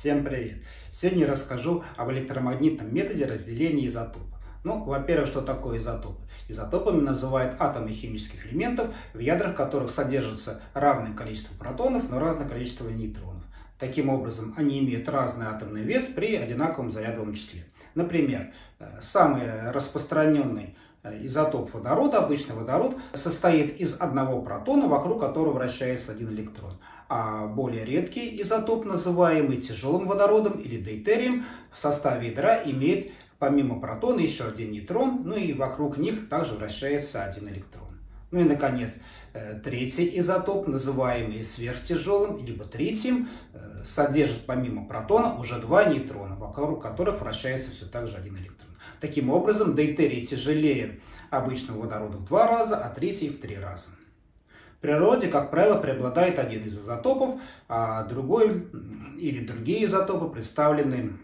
Всем привет! Сегодня расскажу об электромагнитном методе разделения изотопа. Ну, во-первых, что такое изотопы? Изотопами называют атомы химических элементов, в ядрах которых содержится равное количество протонов, но разное количество нейтронов. Таким образом, они имеют разный атомный вес при одинаковом зарядовом числе. Например, э, самый распространенный изотоп водорода, обычный водород, состоит из одного протона, вокруг которого вращается один электрон а более редкий изотоп, называемый тяжелым водородом или дейтерием, в составе ядра имеет помимо протона еще один нейтрон, ну и вокруг них также вращается один электрон. Ну и, наконец, э, третий изотоп, называемый сверхтяжелым, либо третьим, э, содержит помимо протона уже два нейтрона, вокруг которых вращается все так же один электрон. Таким образом, дейтерий тяжелее обычного водорода в два раза, а третий в три раза. В природе, как правило, преобладает один из изотопов, а другой или другие изотопы представлены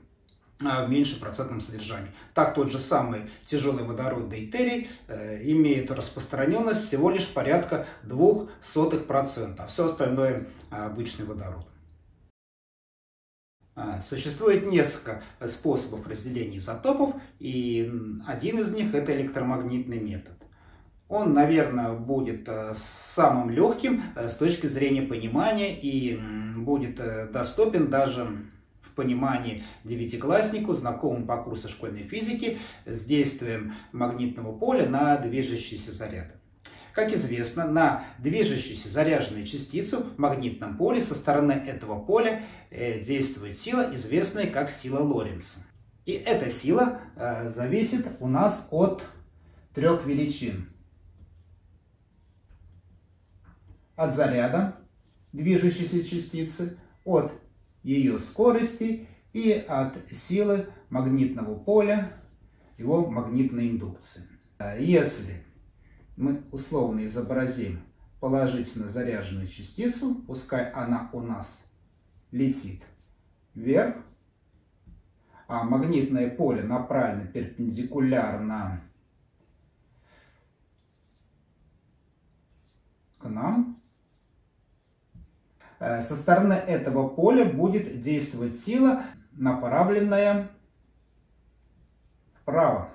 а, в меньшем процентном содержании. Так, тот же самый тяжелый водород дейтерий э, имеет распространенность всего лишь порядка 0,02%, а все остальное обычный водород. А, существует несколько способов разделения изотопов, и один из них это электромагнитный метод. Он, наверное, будет э, самым легким э, с точки зрения понимания и будет э, доступен даже в понимании девятикласснику, знакомым по курсу школьной физики, с действием магнитного поля на движущиеся заряды. Как известно, на движущуюся заряженную частицу в магнитном поле со стороны этого поля действует сила, известная как сила Лоренца. И эта сила зависит у нас от трех величин. от заряда движущейся частицы, от ее скорости и от силы магнитного поля, его магнитной индукции. Если мы условно изобразим положительно заряженную частицу, пускай она у нас летит вверх, а магнитное поле направлено перпендикулярно к нам, Э, со стороны этого поля будет действовать сила, направленная вправо.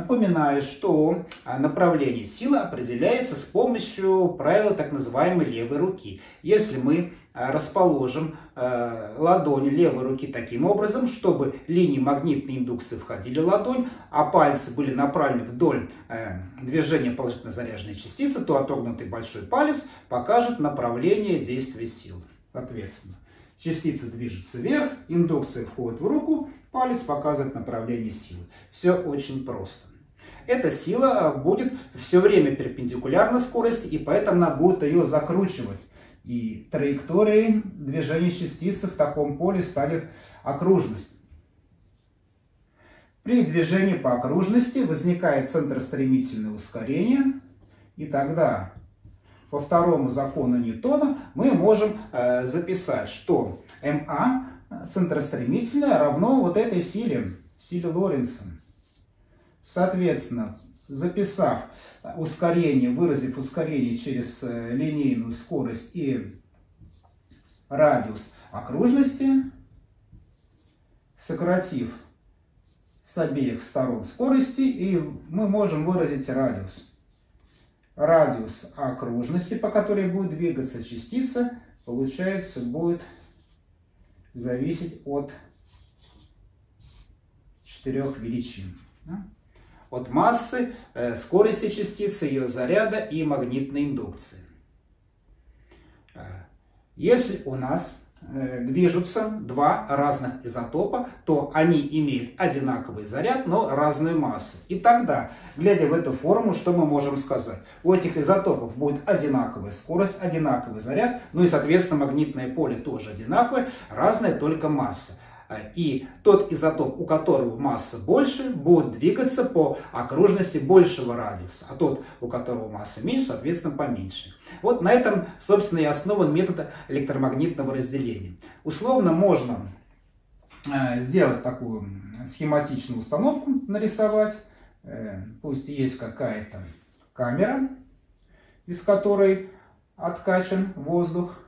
Напоминаю, что а, направление силы определяется с помощью правила так называемой левой руки. Если мы а, расположим а, ладонь левой руки таким образом, чтобы линии магнитной индукции входили в ладонь, а пальцы были направлены вдоль движения положительно заряженной частицы, то отогнутый большой палец покажет направление действия сил. Соответственно, частица движется вверх, индукция входит в руку, палец показывает направление силы. Все очень просто эта сила будет все время перпендикулярна скорости, и поэтому она будет ее закручивать. И траекторией движения частицы в таком поле станет окружность. При движении по окружности возникает центростремительное ускорение, и тогда по второму закону Ньютона мы можем э, записать, что МА центростремительное равно вот этой силе, силе Лоренца. Соответственно, записав ускорение, выразив ускорение через э, линейную скорость и радиус окружности, сократив с обеих сторон скорости, и мы можем выразить радиус. Радиус окружности, по которой будет двигаться частица, получается, будет зависеть от четырех величин от массы, э, скорости частицы, ее заряда и магнитной индукции. Э, если у нас движутся два разных изотопа, то они имеют одинаковый заряд, но разную массу. И тогда, глядя в эту форму, что мы можем сказать? У этих изотопов будет одинаковая скорость, одинаковый заряд, ну и, соответственно, магнитное поле тоже одинаковое, разная только масса. А, и тот изотоп, у которого масса больше, будет двигаться по окружности большего радиуса, а тот, у которого масса меньше, соответственно, поменьше. Вот на этом, собственно, и основан метод электромагнитного разделения. Условно можно а, сделать такую схематичную установку, нарисовать. Э, пусть есть какая-то камера, из которой откачан воздух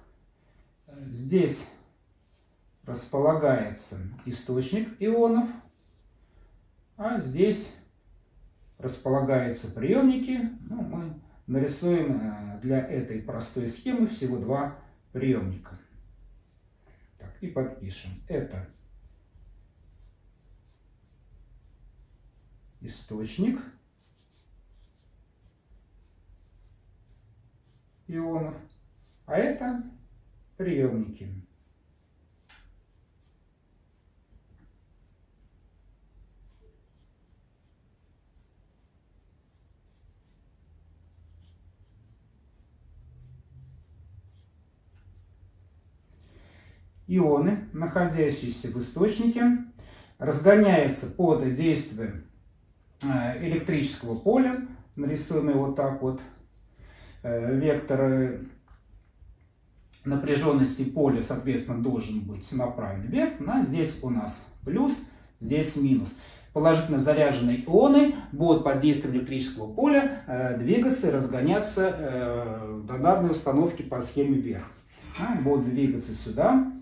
здесь располагается источник ионов, а здесь располагаются приемники. Ну, мы нарисуем э, для этой простой схемы всего два приемника. Так, и подпишем. Это источник ионов, а это приемники. Ионы, находящиеся в источнике, разгоняются под действием э, электрического поля. Нарисуем его вот так вот. Э, вектор напряженности поля, соответственно, должен быть направлен вверх. Но здесь у нас плюс, здесь минус. Положительно заряженные ионы будут под действием электрического поля э, двигаться и разгоняться э, до данной установки по схеме вверх. А, будут двигаться сюда,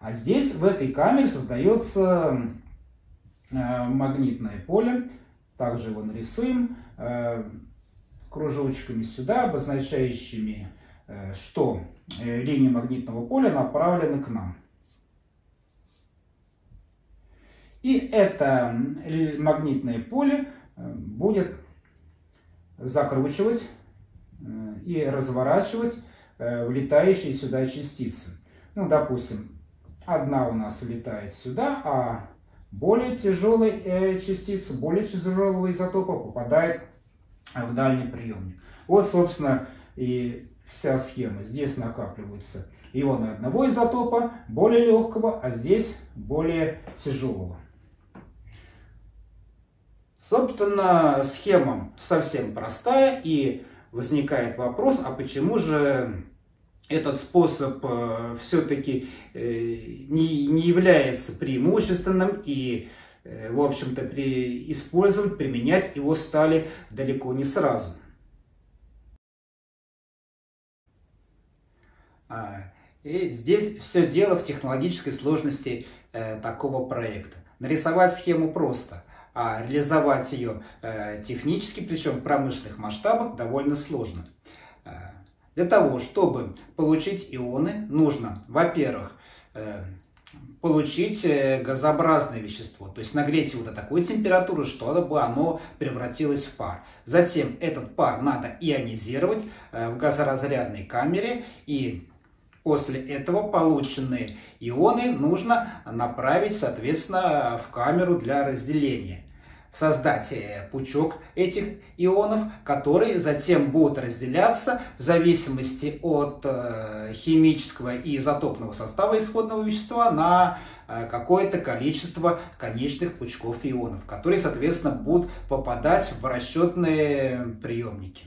а здесь, в этой камере, создается э, магнитное поле. Также его нарисуем э, кружочками сюда, обозначающими, э, что линии магнитного поля направлены к нам. И это магнитное поле будет закручивать и разворачивать влетающие сюда частицы. Ну, допустим, Одна у нас улетает сюда, а более тяжелые э, частицы, более тяжелого изотопа попадает в дальний приемник. Вот, собственно, и вся схема. Здесь накапливаются ионы одного изотопа, более легкого, а здесь более тяжелого. Собственно, схема совсем простая, и возникает вопрос, а почему же этот способ э, все-таки э, не, не является преимущественным и, э, в общем-то, при, использовать, применять его стали далеко не сразу. А, и здесь все дело в технологической сложности э, такого проекта. Нарисовать схему просто, а реализовать ее э, технически, причем в промышленных масштабах, довольно сложно. Для того, чтобы получить ионы, нужно, во-первых, э, получить э, газообразное вещество, то есть нагреть его до такой температуры, чтобы оно превратилось в пар. Затем этот пар надо ионизировать э, в газоразрядной камере и После этого полученные ионы нужно направить, соответственно, в камеру для разделения создать э, пучок этих ионов, которые затем будут разделяться в зависимости от э, химического и изотопного состава исходного вещества на э, какое-то количество конечных пучков ионов, которые, соответственно, будут попадать в расчетные приемники.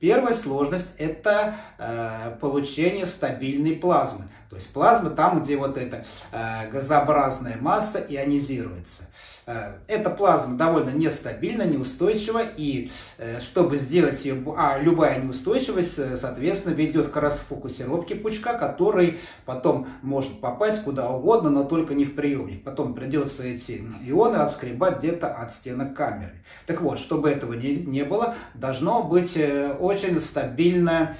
Первая сложность – это э, получение стабильной плазмы. То есть плазма там, где вот эта э, газообразная масса ионизируется. Э, эта плазма довольно нестабильна, неустойчива, и э, чтобы сделать ее, а любая неустойчивость, э, соответственно, ведет к расфокусировке пучка, который потом может попасть куда угодно, но только не в приемник. Потом придется эти ионы отскребать где-то от стенок камеры. Так вот, чтобы этого не, не было, должно быть очень стабильное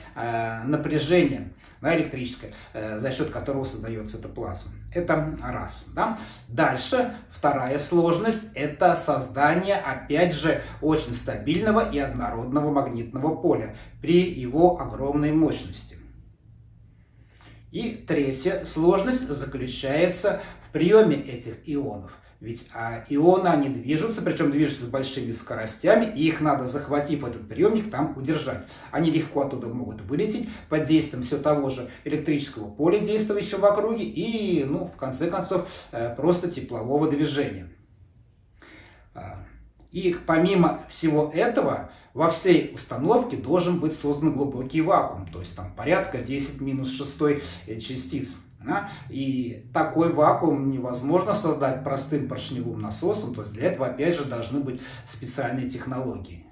напряжение да, электрическое, за счет которого создается эта плазма. Это раз. Да? Дальше, вторая сложность, это создание, опять же, очень стабильного и однородного магнитного поля при его огромной мощности. И третья сложность заключается в приеме этих ионов. Ведь а, ионы, они движутся, причем движутся с большими скоростями, и их надо, захватив этот приемник, там удержать. Они легко оттуда могут вылететь под действием все того же электрического поля, действующего в округе, и, ну, в конце концов, э, просто теплового движения. А, и помимо всего этого, во всей установке должен быть создан глубокий вакуум, то есть там порядка 10 минус 6 э, частиц. Да? И такой вакуум невозможно создать простым поршневым насосом, то есть для этого опять же должны быть специальные технологии.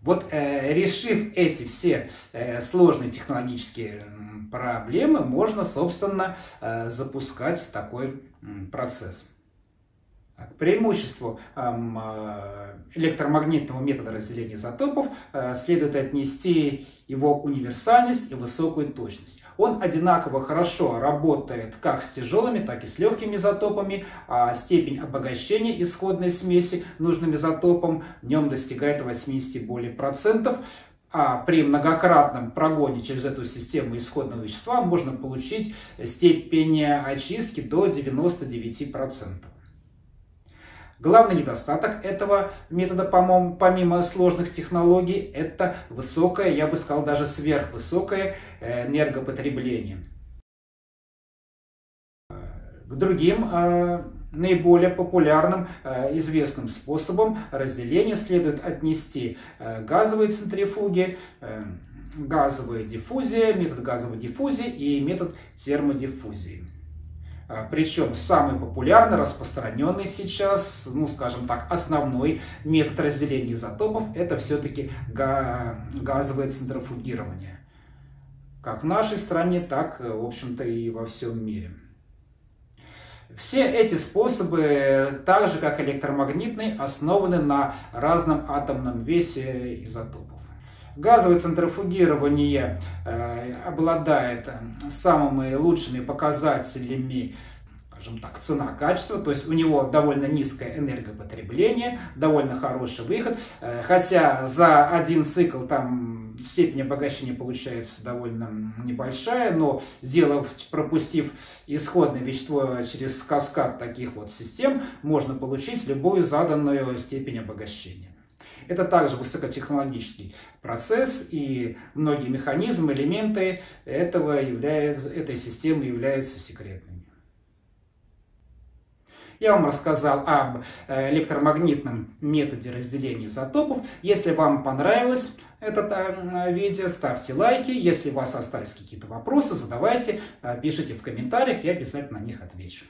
Вот э, решив эти все э, сложные технологические проблемы, можно, собственно, э, запускать такой процесс. К преимуществу э, электромагнитного метода разделения изотопов э, следует отнести его универсальность и высокую точность. Он одинаково хорошо работает как с тяжелыми, так и с легкими изотопами, а степень обогащения исходной смеси нужным изотопом в нем достигает 80 более процентов. А при многократном прогоне через эту систему исходного вещества можно получить степень очистки до 99%. Главный недостаток этого метода, помимо сложных технологий, это высокое, я бы сказал, даже сверхвысокое э, энергопотребление. К другим э, наиболее популярным э, известным способом разделения следует отнести газовые центрифуги, газовая диффузия, метод газовой диффузии и метод термодиффузии. А, Причем самый популярный, распространенный сейчас, ну скажем так, основной метод разделения изотопов это все-таки газовое центрофугирование. Как в нашей стране, так, в общем-то, и во всем мире. Все эти способы, так же как электромагнитный, основаны на разном атомном весе изотопов. Газовое центрофугирование э, обладает э, самыми лучшими показателями скажем так, цена-качество, то есть у него довольно низкое энергопотребление, довольно хороший выход, э, хотя за один цикл там степень обогащения получается довольно небольшая, но сделав, пропустив исходное вещество через каскад таких вот систем, можно получить любую заданную степень обогащения. Это также высокотехнологический процесс, и многие механизмы, элементы этого являются, этой системы являются секретными. Я вам рассказал об э, электромагнитном методе разделения изотопов. Если вам понравилось это э, видео, ставьте лайки. Если у вас остались какие-то вопросы, задавайте, э, пишите в комментариях, я обязательно на них отвечу.